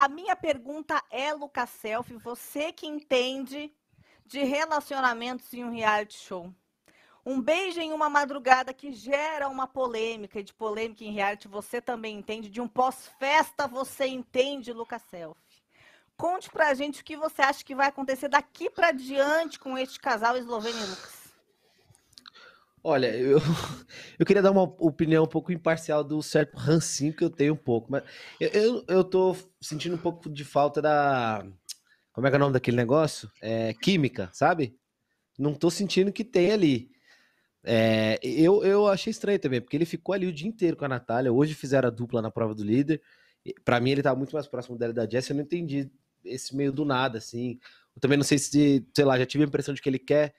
A minha pergunta é, Lucas Selfie, você que entende de relacionamentos em um reality show. Um beijo em uma madrugada que gera uma polêmica, e de polêmica em reality você também entende, de um pós-festa você entende, Lucas Selfie. Conte pra gente o que você acha que vai acontecer daqui para diante com este casal esloveno e Lucas. Olha, eu, eu queria dar uma opinião um pouco imparcial do certo rancinho que eu tenho um pouco, mas eu, eu, eu tô sentindo um pouco de falta da. Como é que é o nome daquele negócio? É, química, sabe? Não tô sentindo que tem ali. É, eu, eu achei estranho também, porque ele ficou ali o dia inteiro com a Natália. Hoje fizeram a dupla na prova do líder. Para mim, ele tava muito mais próximo dela e da Jess. Eu não entendi esse meio do nada, assim. Eu também não sei se, sei lá, já tive a impressão de que ele quer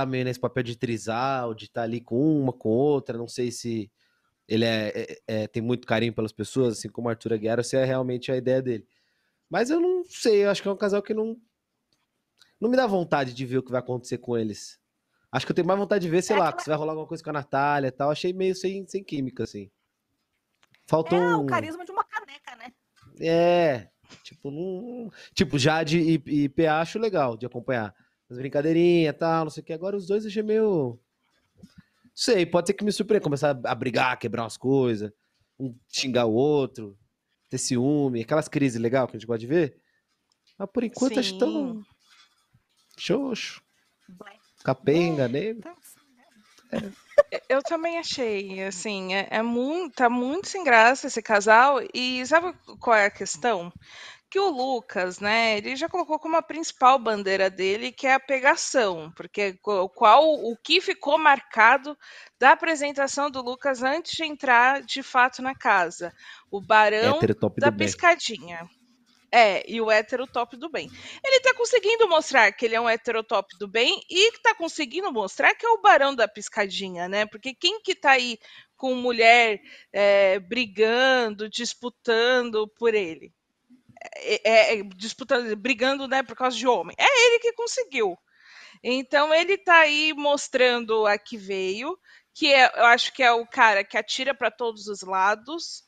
tá meio nesse papel de trisal, de estar tá ali com uma, com outra. Não sei se ele é, é, é, tem muito carinho pelas pessoas, assim como Arthur Aguiar, ou se é realmente a ideia dele. Mas eu não sei, eu acho que é um casal que não. Não me dá vontade de ver o que vai acontecer com eles. Acho que eu tenho mais vontade de ver, sei é, lá, se vai rolar alguma coisa com a Natália e tal. Achei meio sem, sem química, assim. Faltou. É um... o carisma de uma caneca, né? É. Tipo, não... tipo Jade e, e PA acho legal de acompanhar as brincadeirinhas e tal, não sei o que. Agora os dois achei meio. Sei, pode ser que me surpreenda, começar a brigar, quebrar umas coisas, um xingar o outro, ter ciúme, aquelas crises legais que a gente gosta de ver. Mas por enquanto Sim. acho tão. Xoxo. Capenga nele. Tá é. Eu também achei, assim, é, é muito, tá muito sem graça esse casal. E sabe qual é a questão? Que o Lucas, né, ele já colocou como a principal bandeira dele, que é a pegação, porque qual o que ficou marcado da apresentação do Lucas antes de entrar de fato na casa, o barão da piscadinha. Bem. É, e o hétero top do bem. Ele tá conseguindo mostrar que ele é um hétero top do bem e tá conseguindo mostrar que é o barão da piscadinha, né? Porque quem que tá aí com mulher é, brigando, disputando por ele? É, é, disputando, brigando, né, por causa de homem. É ele que conseguiu. Então ele está aí mostrando a que veio, que é, eu acho que é o cara que atira para todos os lados.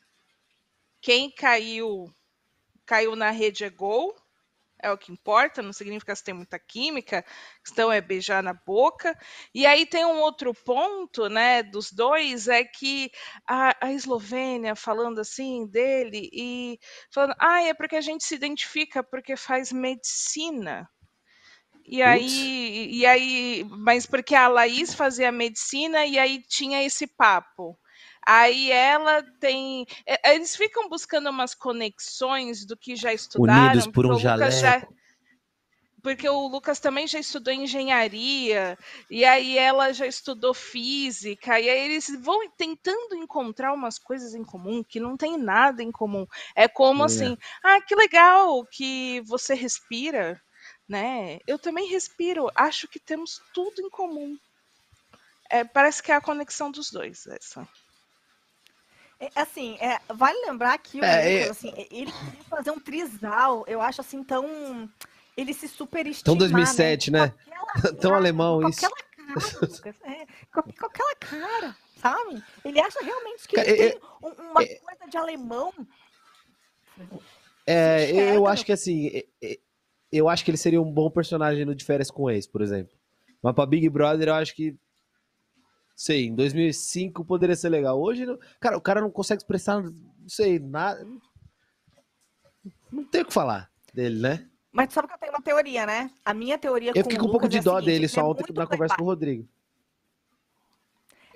Quem caiu caiu na rede é gol é o que importa, não significa se tem muita química, a questão é beijar na boca. E aí tem um outro ponto, né, dos dois, é que a, a Eslovênia falando assim dele e falando, ah, é porque a gente se identifica porque faz medicina. E aí, e aí, mas porque a Laís fazia medicina e aí tinha esse papo. Aí ela tem. É, eles ficam buscando umas conexões do que já estudaram. Unidos por um jaleco. Já, porque o Lucas também já estudou engenharia, e aí ela já estudou física, e aí eles vão tentando encontrar umas coisas em comum que não tem nada em comum. É como é. assim, ah, que legal que você respira, né? Eu também respiro, acho que temos tudo em comum. É, parece que é a conexão dos dois, essa. É, assim, é, vale lembrar que o é, Lucas, assim, ele queria fazer um trisal, eu acho assim, tão. Ele se superestima. Tão 2007, né? né? tão alemão com isso. Aquela cara, Lucas, é, com, com, aquela cara, sabe? Ele acha realmente que ele tem uma coisa de alemão. É, eu acho que assim, eu acho que ele seria um bom personagem no De Férias com Ex, por exemplo. Mas pra Big Brother, eu acho que sei, em 2005 poderia ser legal. Hoje, cara, o cara não consegue expressar, não sei, nada. Não tem o que falar dele, né? Mas sabe que eu tenho uma teoria, né? A minha teoria Eu fiquei com um pouco de é dó seguinte, dele só é ontem na conversa com o Rodrigo.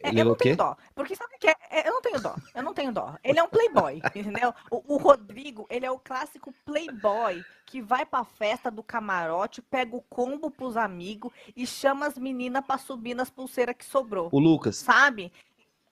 É, eu não tenho dó. Porque sabe o que é? é? Eu não tenho dó. Eu não tenho dó. Ele é um playboy, entendeu? O, o, Rodrigo, ele é o clássico playboy que vai pra festa do camarote, pega o combo pros amigos e chama as meninas pra subir nas pulseiras que sobrou. O Lucas. Sabe?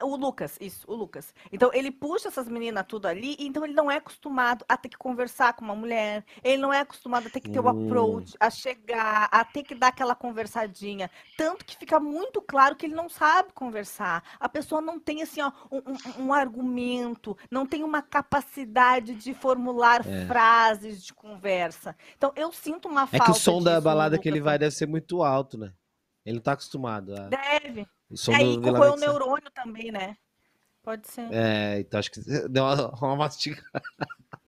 O Lucas, isso, o Lucas. Então ele puxa essas meninas tudo ali, então ele não é acostumado a ter que conversar com uma mulher, ele não é acostumado a ter que ter o um approach, a chegar, a ter que dar aquela conversadinha. Tanto que fica muito claro que ele não sabe conversar. A pessoa não tem assim, ó, um, um, um argumento, não tem uma capacidade de formular é. frases de conversa. Então eu sinto uma falta. É que o som da balada que ele vai deve ser muito alto, né? Ele não tá acostumado. A... Deve. E aí corroeu o neurônio também, né? Pode ser. É, então acho que deu uma, uma mastigada.